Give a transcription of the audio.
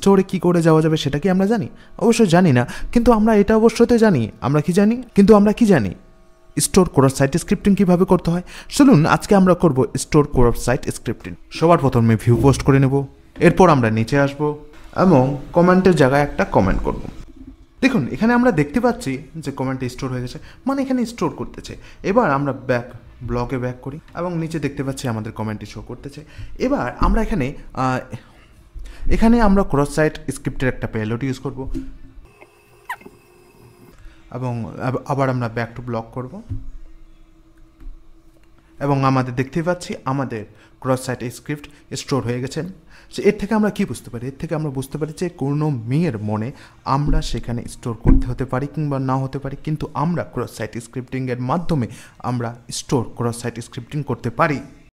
স্টোরে কি করে যাওয়া যাবে সেটা কি আমরা জানি? অবশ্যই জানি না, কিন্তু আমরা এটা অবশ্যই তো জানি। আমরা কি জানি? কিন্তু আমরা কি জানি? স্টোর ক্রস সাইট স্ক্রিপ্টিং কীভাবে করতে হয়? চলুন, আজকে আমরা করব স্টোর ক্রস সাইট স্ক্রিপ্টিং সবার প্রথমে ভিউ পোস্ট করে নেব, এরপর আমরা নিচে আসব এবং কমেন্টের জায়গায় একটা কমেন্ট করব। দেখুন, এখানে আমরা দেখতে পাচ্ছি যে কমেন্ট স্টোর হয়ে গেছে মানে এখানে স্টোর করতেছে। এবার আমরা ব্যাক ব্লগে ব্যাক করি এবং নিচে দেখতে পাচ্ছি আমাদের কমেন্টটি শো করতেছে। এবার আমরা এখানে এখানে আমরা ক্রস সাইট স্ক্রিপ্টের একটা পেলোড ইউজ করব। এবং আবার আমরা ব্যাক টু ব্লক করব। এবং আমাদের দেখতে পাচ্ছি, আমাদের ক্রস সাইট স্ক্রিপ্ট স্টোর হয়ে গেছেন এর থেকে আমরা কি বুঝতে পারি? এর থেকে আমরা বুঝতে পারি যে কোনো মেয়ের মনে আমরা সেখানে স্টোর করতে হতে পারি কিংবা না হতে পারি, কিন্তু আমরা ক্রস সাইট স্ক্রিপ্টিংয়ের মাধ্যমে আমরা স্টোর ক্রস সাইট স্ক্রিপ্টিং করতে পারি।